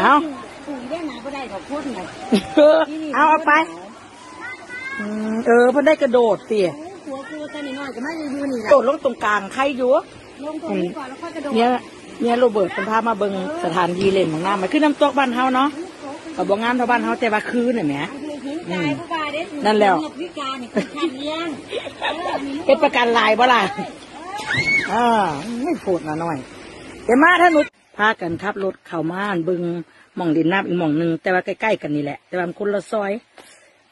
เอาปุ๋ยได้หนาก็ได้ดอกพุ่นเลยเออเอาเอาไปอืมเออเพิ่นได้กระโดดเตี่ยหัวกูตอนน้อยๆก็ไม่ได้อยู่นี่แหโดละดลงตรงกลางใครอยู่ลงตรงนี้ก่อนแล้วค่อยกระโดดเนี่ยเนี่ยโรเบิร์ตเพิ่นพามาเบิ่งสถานที่เล่นของน้ำมันคือน้ำตกบ้านเฮาเนาะก็บ่งามเท่าบ้านเฮาแต่ว่าคือน่ะแหมหินกายผู้กายเด็ดนั่นแล้วพิการนี่คือขันเลี้ยงเออมีลูกเป็นประกันลายบ่ล่ะอ่าไม่พูดนะน้อยเดี๋ยวมาถ้าหนุ พากันขับรถเข้ามาอันเบิ่งหม่องดินน้ำอีกหม่องหนึ่งแต่ว่าใกล้ๆกันนี่แหละ แต่ว่าคนละซอย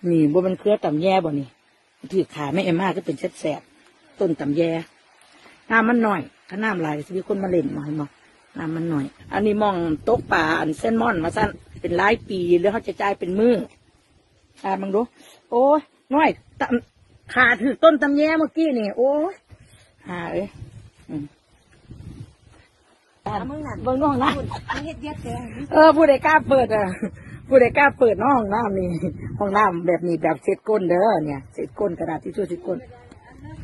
นี่บ่มันเครือต่ำแย่บ่นี่ถือขาแม่เอ็มมาก็เป็นแสบๆต้นต่ำแย่น้ำมันหน่อยถ้าน้ำหลายสิมีคนมาเล่นหน่อยมั้น้ำมันหน่อย อันนี้มองตกป่าอันเส้นม่อนมาสั้นเป็นหลายปีแล้วเขาจะจ่ายเป็นมืออ่ามึงดูโอ้ยน้อยตำขาถือต้นตำแย่เมื่อกี้นี่ โอ้ยหาเอ้ย อืมอ่านเบิ่งน้องนะมันเฮ็ดเย็ดแกงเออผู้ใดกล้าเปิดอะผู้ใดกล้าเปิดเน้องน้ำนี่ห้องน้ำแบบนี้แบบเช็ดก้นเด้อเนี่ยเช็ดก้นกระดาษที่ช่วยเช็ดก้น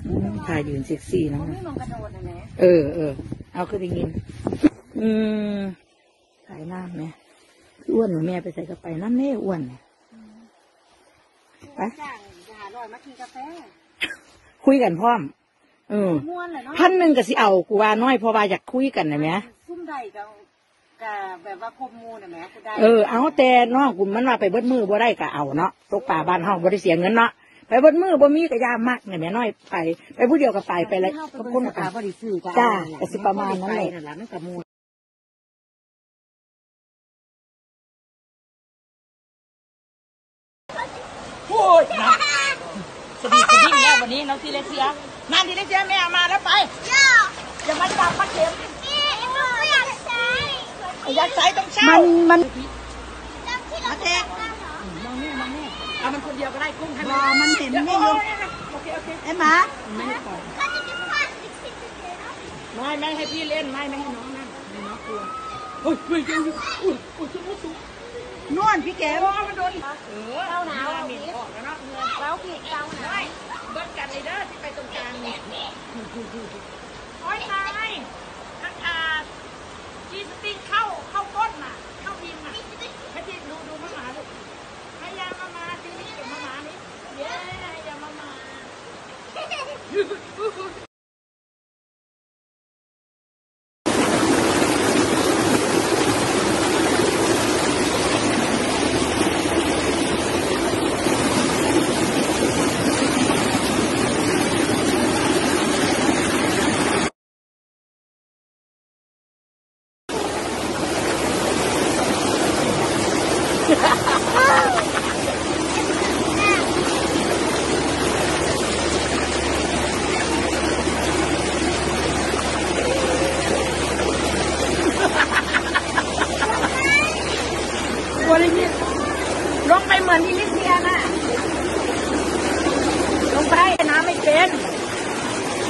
อืมถ่ายยืนเซ็กซี่นะไม่มองกระโดดนะแม่เออเออเอาขึ้นอย่างงี้อืมใส่น้ำไหมคืออ้วนหนูแม่ไปใส่กระไปน้ำแม่อ้วนเนี่ยไปจ้างจะหาลอยมากินกาแฟคุยกันพร้อม เออม่วนเลยเนาะพันหนึ่งก็สิเอากูว่าน้อยเพราะว่าอยากคุยกันนะแหม่ซุ่มใดกับกับแบบว่าคมมูนะแม่กูได้เออเอาแต่น้องกูมันว่าไปเบิดมือบ่ได้ก็เอาเนาะตกป่าบ้านเฮาบ่ได้เสียเงินเนาะไปเบิดมือบ่มีก็ยามมากเนี่ยแม่น้อยไปไปผู้เดียวก็ไปไปเลยก็ก็คคนนกากันบริสุทธิ์จ้าก็สิประมาณนั้นแหละนั่นแหละมันกับมูพูดนะสบีสดิ้งเนี่ย วันนี้น้องทีเลเซียนั่นทีเลเซียแม่เอามาแล้วไปอย่ามาจับมาเข็มอยากใส่ต้องเช่ามันมันมาเตะมองนี่มองนี่เอามันคนเดียวก็ได้กุ้งให้รอมันเห็นไม่ไม่ยยกกโอเคโอเคไอ้หมาไม่ให้ปล่อยไม่ไม่ให้พี่เล่นไม่ไม่ให้น้องนั่นให้น้องกลัวเฮ้ยเฮ้ยเฮ้ยอุ้ยอุ้ยสูงสูงนวลพี่แกเออมันโดนเออเต้าหนาวมีออกแล้วเนาะเงินแล้วพี่เต้าหนาว เบิ้ลกันเลยเด้อที่ไปตรงกลางเนี่ยโอ้ยตายทั้งอาจีสติงเข้าเข้าก้นน่ะ เข้าพิมพ์น่ะให้พี่ดูดูมาหมาดูให้ยามามาทีนี้เก็บมาหมานี่เย้ยามามา ตัวนี้ลงไปเหมือนที่ลิเซียนะลงไปน้ำไม่เป็น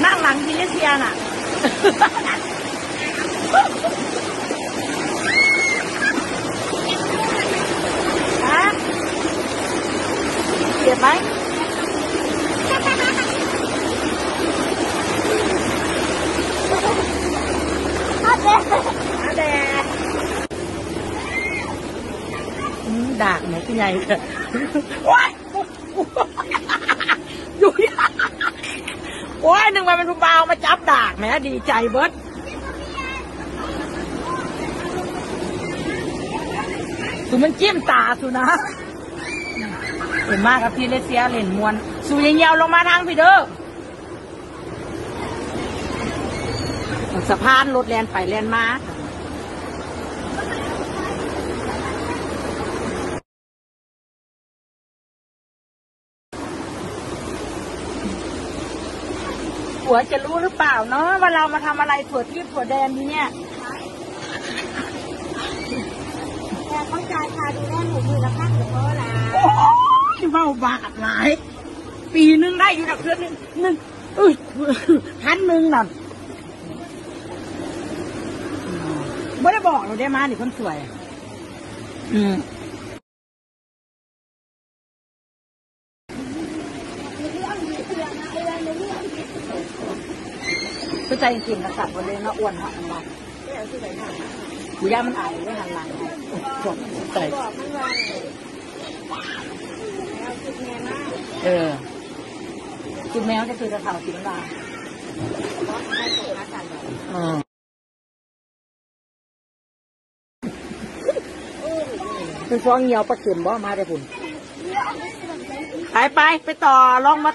นั่งหลังที่ลิเซียน่ะฮะเจ็บไหมอาแดดอืมดากไหนพี่ ใหญ่โอ๊ยอยู่ยาโอ้ยหนึ่งวันเป็นผู้บ่าวมาจับดากแหมดีใจเบิดคือมันจิ้มตาสุนะเห็นมากครับพี่เลเซียเล่นมวน สูยิงยาวลงมาทางพี่เด้อสะพานรถแลนไปแลนมา หัวจะรู้หรือเปล่าเนาะว่าเรามาทำอะไรถั่วที่ถั่วแดงนี่เนี่ยแต่ต้องจ่ายค่าดูแลหนูมือละพันหรือเปล่าล่ะโอ้ยเมาบาทหลาย ปีนึงได้อยู่ดักเดือนหนึงหนึ่งเอ้ยพันหนึ่งน่ะไม่ได้บอกเราได้มาหนิคนสวยอะอืม จจริงๆนะสัตว์วันเลยนะอ้วนหักมากูย่ามันอายเลยหันหลังให้บอกใส่บอกมันว่าแล้วคิดแม่มากเออกินแมวจะคือกระเพรากินปลาเพราะให้ส่งมาสั่งแบบอืมเป็นฟองเหี่ยวปลาเข็มบ่มาได้ผุนไปไปไปต่อลองมา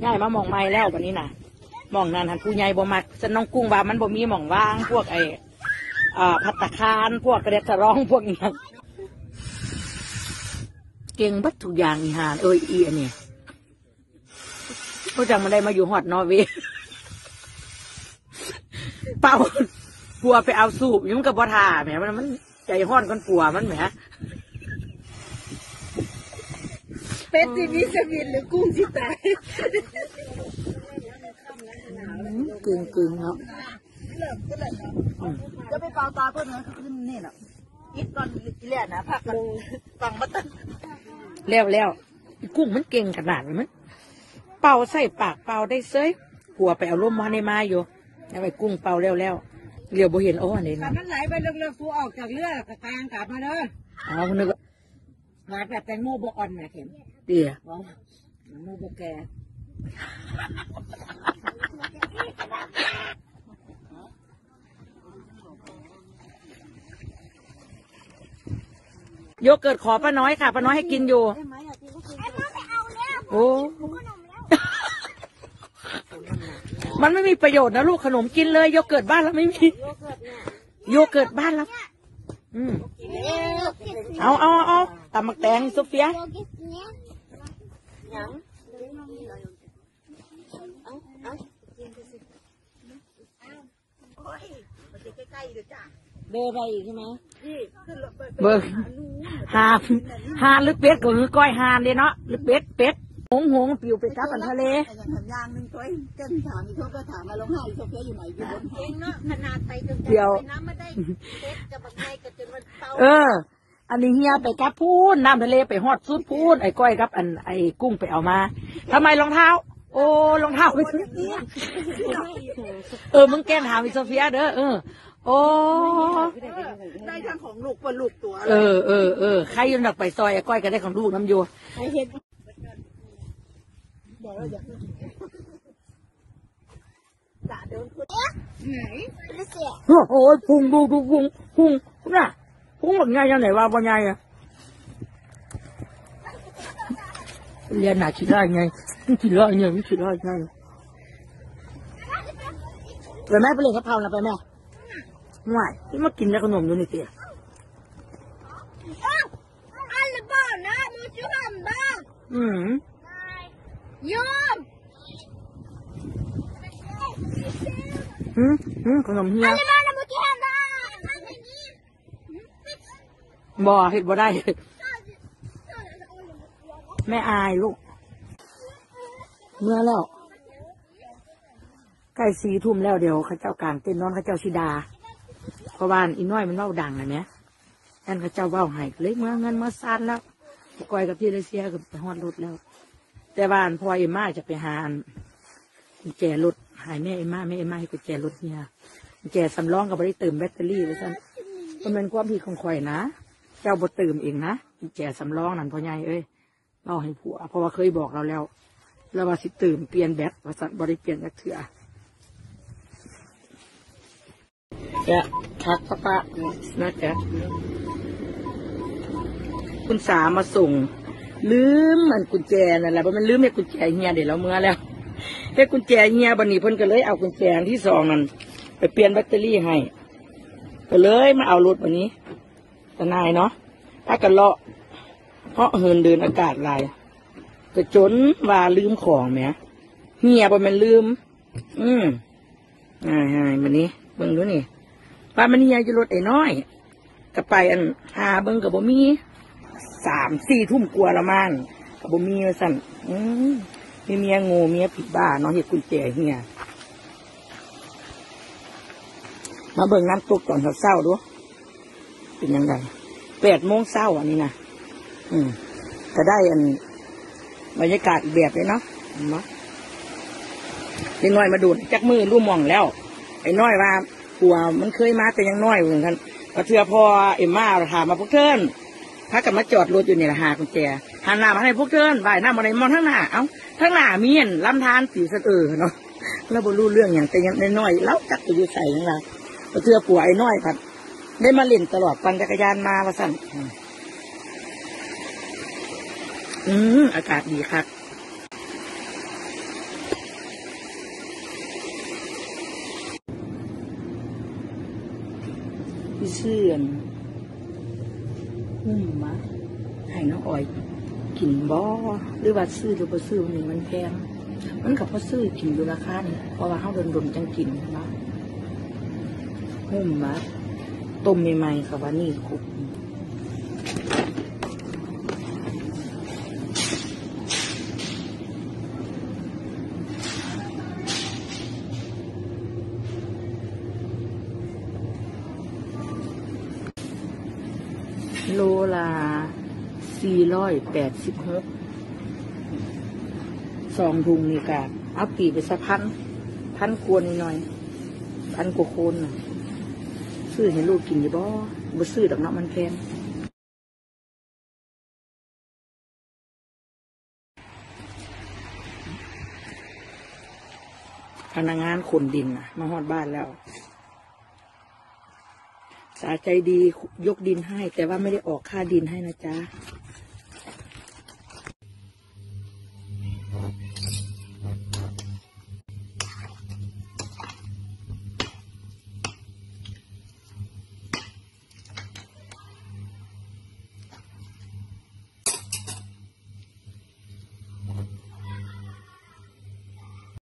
ใหญ่มาหมองไม้แล้ววันนี้น่ะ หมองนั้นหันผู้ใหญ่บ่มักฉันน้องกุ้งว่ามันบ่มีหมองว่าง พวกไอ้อ่าพัตตาคารพวกกระเด็ดระร้องพวกนี้เก่งบัดทุกอย่างอีหานเอ้ยอีอันเนี่ยผู้จังมันได้มาอยู่ฮอดนอร์เวย์เป่าปัวไปเอาสูบยุ่งกับบัวทาแหมมันมันใจห้อนกันปัวมันแหมเป็ดที่มีสวินหรือกุ้งที่ตาย กึ่งกึ่งเนาะจะไปเป่าตาเพื่อนนะขึ้นนี่น่ะอิดก่อนอีเลียนะพักกันฟังมาตั้งแล้วแล้วอีกุ้งมันเก่งขนาดนั้นมันเป่าใส่ปากเป่าได้เซยปัวไปเอาร่มมาในมาอยู่แล้วไปกุ้งเป่าแล้วแล้วเรียวบ่เห็นโอ้อันนี้แต่นะมันไหลไปเร็วๆฟูออกจากเรือกกลางกลับมาเด้ออ๋อนึกว่าหวานแบบแตงโมบอ่อนนะเข็มเดี๋ยวบอกแตงโมบแก่ โยเกิร์ตขอป้าน้อยค่ะป้าน้อยให้กินอยู่ได้ไหมอะที่ก็คือไอ้มาไปเอาแล้วโอ้ มันไม่มีประโยชน์นะลูกขนมกินเลยโยเกิร์ตบ้านเราไม่มีโยเกิร์ตเนี่ยโยเกิร์ตบ้านเราอืมเอ๊ะเอาเอาเอาตำมักแตงโซเฟีย โยเกิร์ตเนี่ยหยังเอาเอา ใกล้ๆ เดี๋ยวจ้าเดินไปอีกใช่ไหมพี่ขึ้นรถไปเบิกหาหาลึกเป็ดก็คือก้อยหานเด้เนาะลึกเป็ดเป็ดหงหงปิวไปกับอันทะเลอย่างทำยางหนึ่งตัวเต้นถามอีกเขาก็ถามมาลงให้โซเฟียอยู่ไหนอยู่บนเองเนาะขนาดไปจนเดี๋ยวน้ำมาได้เป็ดกับบักไงกับจนมันเตาเออ อันนี้เฮียไปกับพูนน้ำทะเลไปฮอดสุดพูนไอ้ก้อยกับอันไอ้กุ้งไปเอามาทำไมรองเท้าโอ้รองเท้าไปซื้อเออมึงแกล้งถามอีโซเฟียเด้อเออ โอ้ ได้ทั้งของลูกปลาลูกตัวเออเออเออใครอยืนดักไปซอยไอ้ก้อยก็ได้ของลูกน้ำโยไอเห็นจ่าเดินขึ้นโอ้โหพุงดูดูพุงพุงน่ะพุงแบบไงยังไหนว่าบ่ไงอะเรียนหนาคิดได้ไงคิดได้ไงไม่คิดได้ไงไปแม่ไปเล่นกะเพรานะไปแม่ ง่ายที่มากินแล้วขนมอยู่นี่เตี้ยอันละบ้านะมูจูฮัมบ้าอืมยอมหืมหืมขนมเฮียอันละบ้านะมูจูฮัมบ้าบ่เห็ดบ่ได้ แม่อายลูก เมื่อแล้วใกล้สีทุ่มแล้วเดี๋ยวเขาเจ้ากลางเต้นนอนเขาเจ้าชิดาเพราะว่าอีน้อยมันเล่าดังนะเนี่ยนั่นเขาเจ้าเว้าให้เลยเมื่อเงินเมื่อซานแล้วก้อยกับพี่เลเซียก็ไปฮอดรถแล้ว แต่บ้านพ่อเอ็มมาจะไปหาอันกุญแจรถหายแม่เอ็มมาแม่เอ็มมาให้กุญแจรถเนี่ยกุญแจสำรองก็ไม่ได้เติมแบตเตอรี่เลยท่านมันเป็นความผิดของข่อยนะ เจ้าบ่เติมเองนะกุญแจสำรองนั่นพ่อใหญ่เอ้ยเล่าให้ผัวเพราะว่าเคยบอกเราแล้วแล้วว่าสิเติมเปลี่ยนแบตว่าสันบริเปลี่ยนจักเถื่อแกะ ทักปะปะนะแกะคุณสามาส่ง ลืมมันกุญแจนั่นแหละเพราะมันลืมไอ้กุญแจเฮียเดี๋ยวเราเมื่อแล้วไอ้กุญแจเฮียบันนี้เพิ่นก็เลยเอากุญแจอันที่สองนั่นไปเปลี่ยนแบตเตอรี่ให้ก็เลยมาเอารถวันนี้ทนายเนาะถ้ากันเลาะเพราะเหินเดินอากาศลายก็จนว่าลืมของแหมเฮียบ่แมันลืม อืมง่ายง่ายๆมันนี้เบิ่งดูนี่ ว่ามันเฮียจะรถไอ้น้อยก็ไปอันหาเบิ่งกับบ่มีสามสี่ทุ่มกลัวละมั่งกับบ่มีว่าสั่นอืมมีเมียโงูเมียผิดบ้าเนาะเฮ็ดกุญแจเฮียมาเบิ่งน้ำตกตอนเช้าๆดูเป็นยังไงแปดโมงเช้าอันนี้นะอืมก็ได้อันบรรยากาศอีกแบบเลยเนาะเห็นไหมเด็กน้อยมาดูดจักมือรู่มองแล้ว ไอ้น้อยว่า กลัว มันเคยมาแต่ยังน้อยเหมือนกันพอเทือพอเอ็มมาถามมาพวกเทินพากันมาจอดรถอยู่นี่ละหากุญแจหันหน้ามาให้พวกเทินบ่ายหน้ามาในมองทั้งหน้าเอ้าทั้งหน้ามีนลำธารสีสะเออเนาะแล้วบ่รู้เรื่องอย่างแต่ยังน้อยๆแล้วจักจะอยู่ใส่ยังไงพอเทือปัวไอ้น้อยครับได้มาเล่นตลอดปั่นจักรยานมาว่าสั่นอืมอากาศดีครับ พี่เสื่อนหุ่มมะให้น้องอ้อยกินบ่หรือว่าซื้อหรือบ่ซื้อมันนี่มันแพงมันกับพอซื้อกินอยู่ราคานี่เพราะว่าเขาโดนดมจังกินนะหุ่มมะต้มใหม่ๆค่ะว่านี่คุกโลละสี่ร้อยแปดสิบหกสองถุงนี่กะเอาปีไปสักพัน พันกวนหน่อย พันกว่าโคนนะซื้อให้ลูกกินอยู่บ่บ่ซื้อดอกเนาะมันแพงพนักงานขนดินนะมาฮอดบ้านแล้ว สาใจดียกดินให้ แต่ว่าไม่ได้ออกค่าดินให้นะจ๊ะ